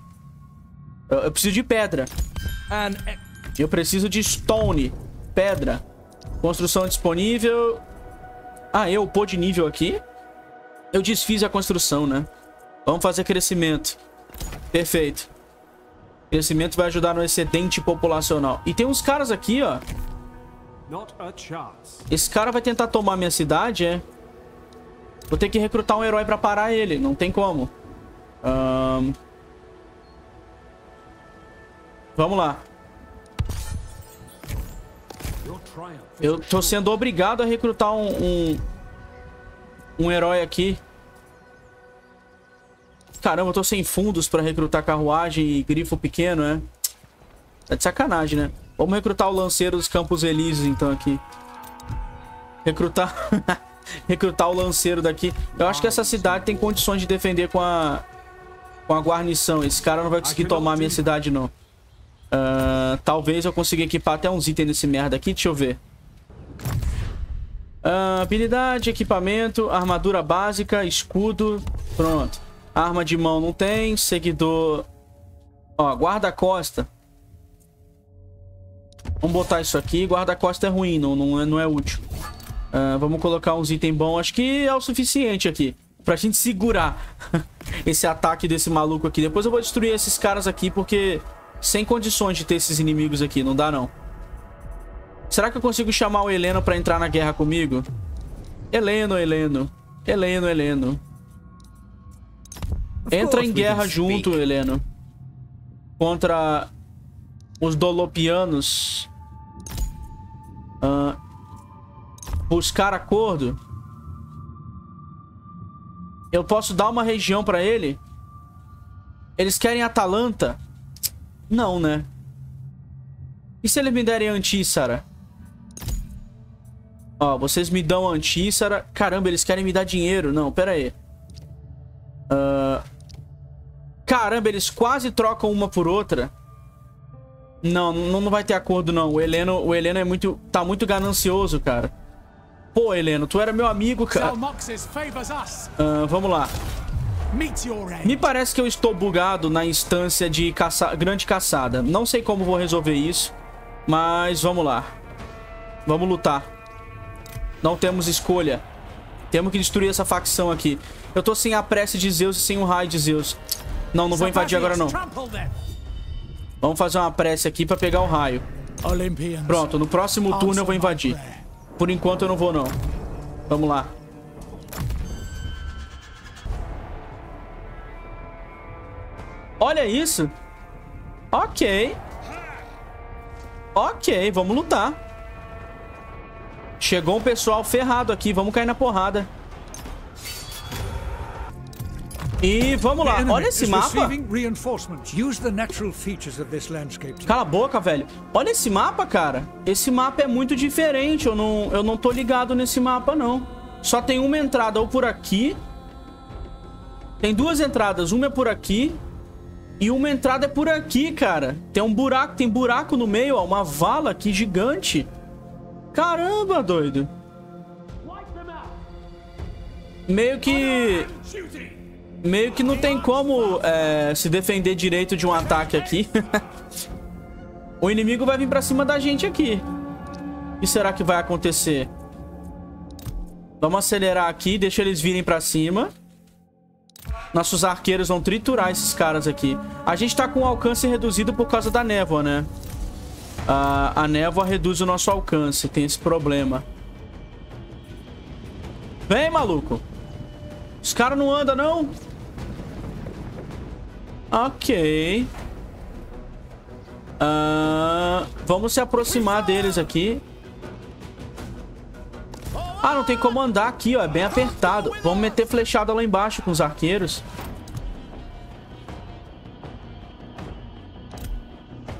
Eu, eu preciso de pedra. Eu preciso de stone. Pedra. Construção disponível. Ah, eu pôr de nível aqui? Eu desfiz a construção, né? Vamos fazer crescimento. Perfeito. Crescimento vai ajudar no excedente populacional. E tem uns caras aqui, ó. Esse cara vai tentar tomar minha cidade, é? Vou ter que recrutar um herói pra parar ele. Não tem como. Um... Vamos lá. Eu tô sendo obrigado a recrutar um, um, um herói aqui. Caramba, eu tô sem fundos pra recrutar carruagem e grifo pequeno, é? Tá de sacanagem, né? Vamos recrutar o lanceiro dos Campos Elíseos, então, aqui. Recrutar... recrutar o lanceiro daqui. Eu acho que essa cidade tem condições de defender com a... Com a guarnição. Esse cara não vai conseguir tomar a minha cidade, não. Uh, talvez eu consiga equipar até uns itens nesse merda aqui. Deixa eu ver. Uh, habilidade, equipamento, armadura básica, escudo. Pronto. Arma de mão não tem. Seguidor. Ó, guarda-costa. Vamos botar isso aqui. Guarda-costa é ruim, não, não, é, não é útil. Uh, vamos colocar uns itens bons. Acho que é o suficiente aqui. Pra gente segurar esse ataque desse maluco aqui. Depois eu vou destruir esses caras aqui, porque sem condições de ter esses inimigos aqui, não dá não. Será que eu consigo chamar o Heleno pra entrar na guerra comigo? Heleno, Heleno. Heleno, Heleno. Entra em guerra junto, Heleno. Contra os Dolopianos. Uh, buscar acordo. Eu posso dar uma região pra ele? Eles querem Atalanta. Não, né? E se eles me derem Antíssara? Ó, vocês me dão Antíssara. Caramba, eles querem me dar dinheiro. Não, pera aí. Uh... Caramba, eles quase trocam uma por outra. Não, não, não vai ter acordo, não. O Heleno, o Heleno é muito, tá muito ganancioso, cara. Pô, Heleno, tu era meu amigo, cara. Uh, vamos lá. Me parece que eu estou bugado na instância de caça... grande caçada. Não sei como vou resolver isso, mas vamos lá. Vamos lutar. Não temos escolha. Temos que destruir essa facção aqui. Eu tô sem a prece de Zeus e sem o raio de Zeus. Não, não vou invadir agora não. Vamos fazer uma prece aqui pra pegar o raio. Pronto, no próximo turno eu vou invadir. Por enquanto eu não vou não. Vamos lá. Olha isso. Ok. Ok, vamos lutar. Chegou um pessoal ferrado aqui. Vamos cair na porrada. E vamos lá, olha esse mapa. Cala a boca, velho. Olha esse mapa, cara. Esse mapa é muito diferente. Eu não, eu não tô ligado nesse mapa, não. Só tem uma entrada ou por aqui. Tem duas entradas. Uma é por aqui. E uma entrada é por aqui, cara. Tem um buraco, tem buraco no meio, ó. Uma vala aqui gigante. Caramba, doido. Meio que meio que não tem como é, se defender direito de um ataque aqui. o inimigo vai vir pra cima da gente aqui. O que será que vai acontecer? Vamos acelerar aqui, deixa eles virem pra cima. Nossos arqueiros vão triturar esses caras aqui. A gente tá com alcance reduzido por causa da névoa, né? a névoa reduz o nosso alcance, tem esse problema. Vem, maluco. Os caras não andam, não? Ok. Uh, vamos se aproximar deles aqui. Ah, não tem como andar aqui, ó. É bem apertado. Vamos meter flechada lá embaixo com os arqueiros.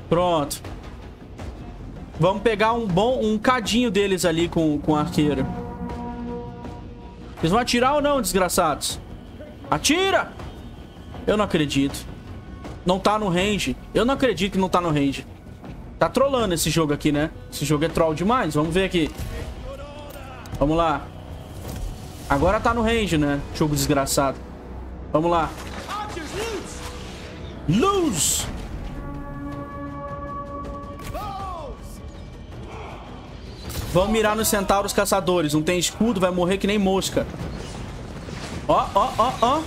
Pronto. Vamos pegar um bom... Um cadinho deles ali com, com o arqueiro. Eles vão atirar ou não, desgraçados? Atira! Eu não acredito. Não tá no range. Eu não acredito que não tá no range. Tá trollando esse jogo aqui, né? Esse jogo é troll demais. Vamos ver aqui. Vamos lá. Agora tá no range, né? Jogo desgraçado. Vamos lá. Lose! Vamos mirar nos centauros caçadores. Não tem escudo, vai morrer que nem mosca. Ó, ó, ó, ó.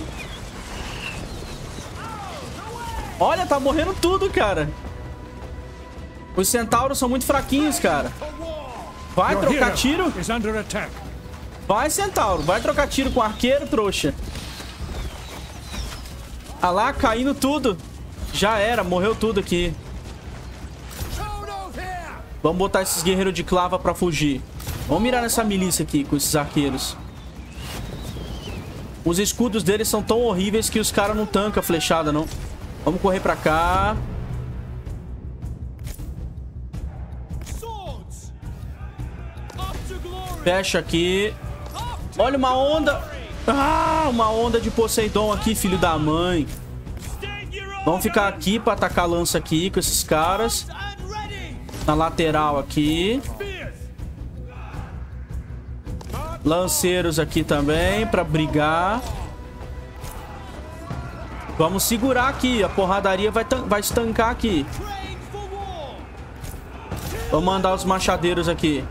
Olha, tá morrendo tudo, cara. Os centauros são muito fraquinhos, cara. Vai trocar tiro. Vai, centauro. Vai trocar tiro com arqueiro, trouxa. Ah lá, caindo tudo. Já era, morreu tudo aqui. Vamos botar esses guerreiros de clava pra fugir. Vamos mirar nessa milícia aqui com esses arqueiros. Os escudos deles são tão horríveis que os caras não tancam a flechada, não. Vamos correr pra cá. Fecha aqui. Olha uma onda. Ah, uma onda de Poseidon aqui, filho da mãe. Vamos ficar aqui pra atacar a lança aqui com esses caras. Na lateral aqui. Lanceiros aqui também pra brigar. Vamos segurar aqui. A porradaria vai, vai estancar aqui. Vamos mandar os machadeiros aqui.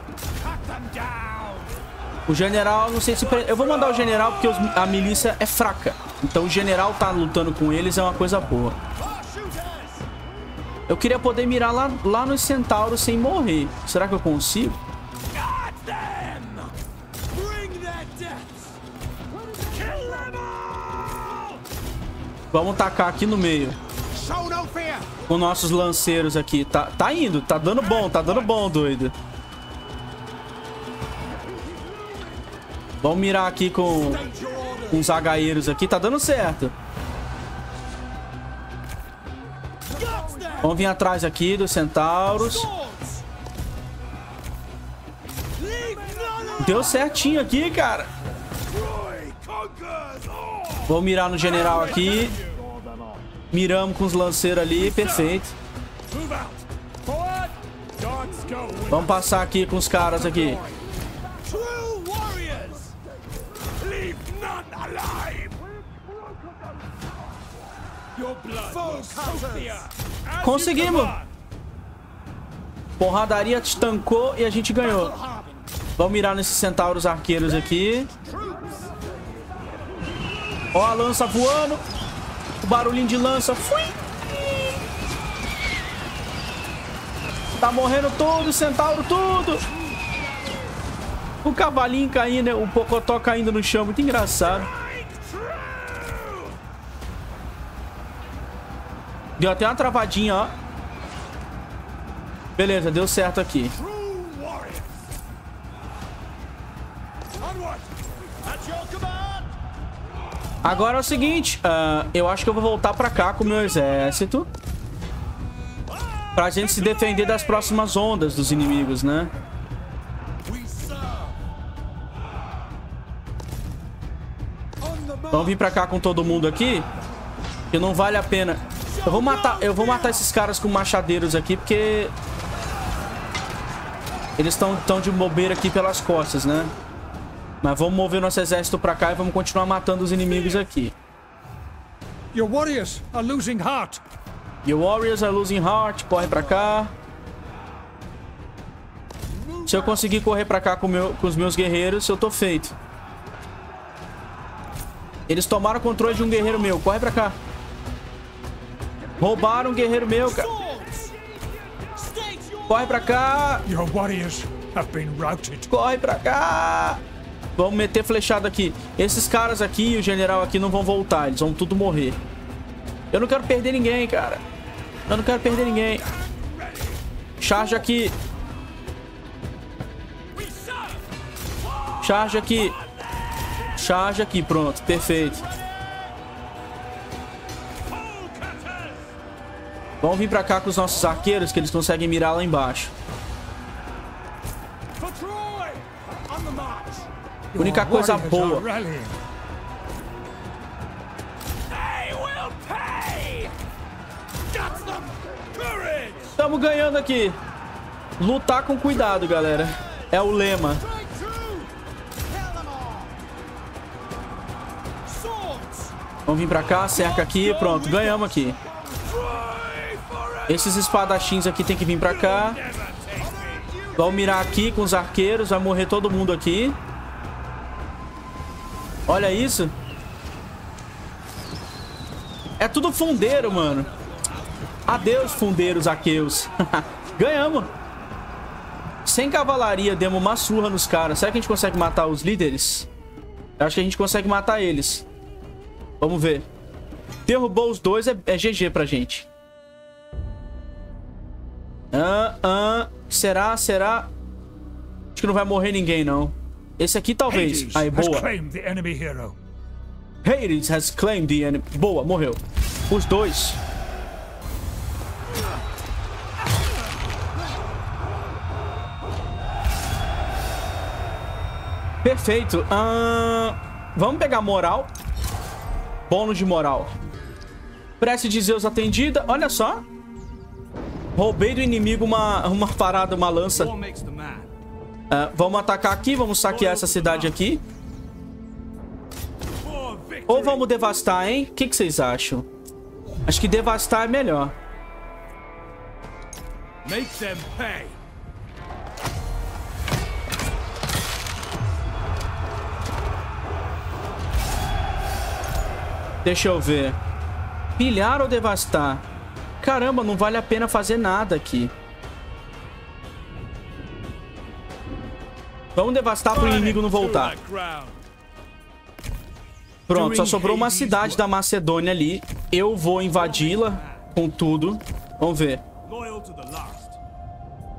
O general, não sei se... Eu vou mandar o general porque os... a milícia é fraca. Então o general tá lutando com eles é uma coisa boa. Eu queria poder mirar lá, lá nos centauros sem morrer. Será que eu consigo? Vamos tacar aqui no meio. Com nossos lanceiros aqui. Tá, tá indo, tá dando bom, tá dando bom, doido. Vamos mirar aqui com, os agaeiros aqui. Tá dando certo. Vamos vir atrás aqui dos centauros. Deu certinho aqui, cara. Vou mirar no general aqui. Miramos com os lanceiros ali. Perfeito. Vamos passar aqui com os caras aqui. Conseguimos! Porradaria estancou e a gente ganhou. Vamos mirar nesses centauros arqueiros aqui. Ó a lança voando. O barulhinho de lança. Fui! Tá morrendo todo, centauro, tudo. O cavalinho caindo, o pocotó caindo no chão. Muito engraçado. Deu até uma travadinha, ó. Beleza, deu certo aqui. Agora é o seguinte, uh, eu acho que eu vou voltar pra cá com o meu exército. Pra gente se defender das próximas ondas dos inimigos, né? Vamos vir pra cá com todo mundo aqui. Que não vale a pena. Eu vou matar, eu vou matar esses caras com machadeiros aqui, porque... Eles estão tão de bobeira aqui pelas costas, né? Mas vamos mover nosso exército pra cá e vamos continuar matando os inimigos aqui. Your warriors are losing heart. Your Warriors are losing heart. Corre pra cá. Se eu conseguir correr pra cá com, meu, com os meus guerreiros, eu tô feito. Eles tomaram controle de um guerreiro meu. Corre pra cá. Roubaram um guerreiro meu, cara. Corre pra cá. Corre pra cá. Vamos meter flechada aqui. Esses caras aqui e o general aqui não vão voltar. Eles vão tudo morrer. Eu não quero perder ninguém, cara. Eu não quero perder ninguém. Charge aqui. Charge aqui. Charge aqui, pronto. Perfeito. Vamos vir pra cá com os nossos arqueiros, que eles conseguem mirar lá embaixo. Única coisa boa. Estamos ganhando aqui. Lutar com cuidado, galera. É o lema. Vamos vir pra cá, cerca aqui. Pronto, ganhamos aqui. Esses espadachins aqui tem que vir pra cá. Vamos mirar aqui com os arqueiros. Vai morrer todo mundo aqui. Olha isso. É tudo fundeiro, mano. Adeus, fundeiros aqueus. Ganhamos. Sem cavalaria, demos uma surra nos caras. Será que a gente consegue matar os líderes? Acho que a gente consegue matar eles. Vamos ver. Derrubou os dois, é, é GG pra gente. Ah, ah, será? Será? Acho que não vai morrer ninguém, não. Esse aqui talvez. Aí, boa. Hades has claimed the enemy. Boa, morreu. Os dois. Perfeito. Uh, vamos pegar moral. Bônus de moral. Prece de Zeus atendida. Olha só. Roubei do inimigo uma, uma parada, uma lança. Uh, vamos atacar aqui. Vamos saquear essa cidade aqui. Ou vamos devastar, hein? O que, que vocês acham? Acho que devastar é melhor. Make them pay. Deixa eu ver. Pilhar ou devastar? Caramba, não vale a pena fazer nada aqui. Vamos devastar para o inimigo não voltar. Pronto, só sobrou uma cidade da Macedônia ali. Eu vou invadi-la com tudo. Vamos ver.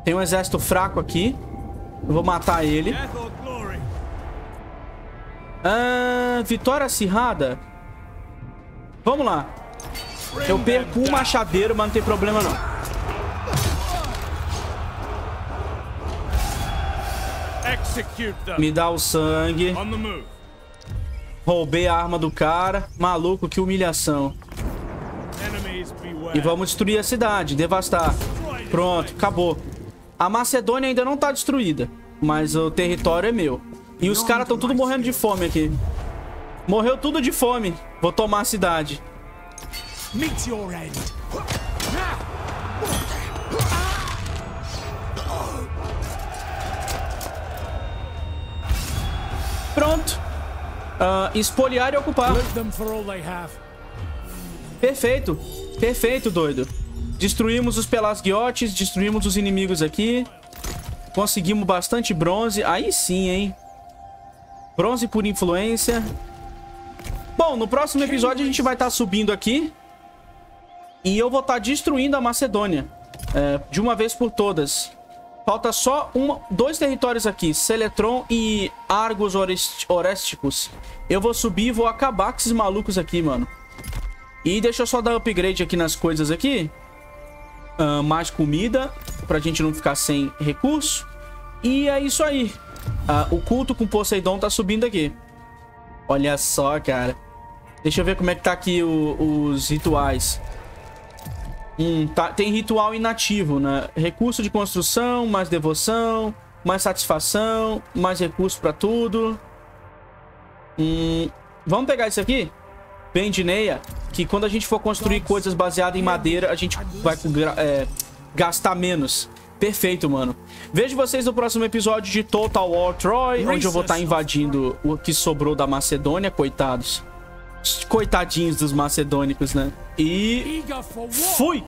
Tem um exército fraco aqui. Eu vou matar ele. Ah, vitória acirrada. Vamos lá. Eu perco um machadeiro, mas não tem problema não. Me dá o sangue. Roubei a arma do cara. Maluco, que humilhação. E vamos destruir a cidade, devastar. Pronto, acabou. A Macedônia ainda não tá destruída. Mas o território é meu. E os caras estão tudo morrendo de fome aqui. Morreu tudo de fome. Vou tomar a cidade. Meet your end. Pronto. Uh, espoliar e ocupar. Perfeito. Perfeito, doido. Destruímos os pelasguiotes, destruímos os inimigos aqui. Conseguimos bastante bronze. Aí sim, hein? Bronze por influência. Bom, no próximo episódio a gente vai estar tá subindo aqui. E eu vou estar tá destruindo a Macedônia. É, de uma vez por todas. Falta só uma, dois territórios aqui. Seletron e Argos Orésticos. Eu vou subir e vou acabar com esses malucos aqui, mano. E deixa eu só dar upgrade aqui nas coisas aqui. Uh, mais comida, pra gente não ficar sem recurso. E é isso aí. Uh, o culto com Poseidon tá subindo aqui. Olha só, cara. Deixa eu ver como é que tá aqui o, os rituais. Hum, tá, tem ritual inativo, né? Recurso de construção, mais devoção, mais satisfação, mais recurso pra tudo. Hum, vamos pegar isso aqui? Bendineia, que quando a gente for construir coisas baseadas em madeira, a gente vai é, gastar menos. Perfeito, mano. Vejo vocês no próximo episódio de Total War Troy, onde eu vou estar tá invadindo o que sobrou da Macedônia, coitados. Coitadinhos dos macedônicos, né? E... Fui!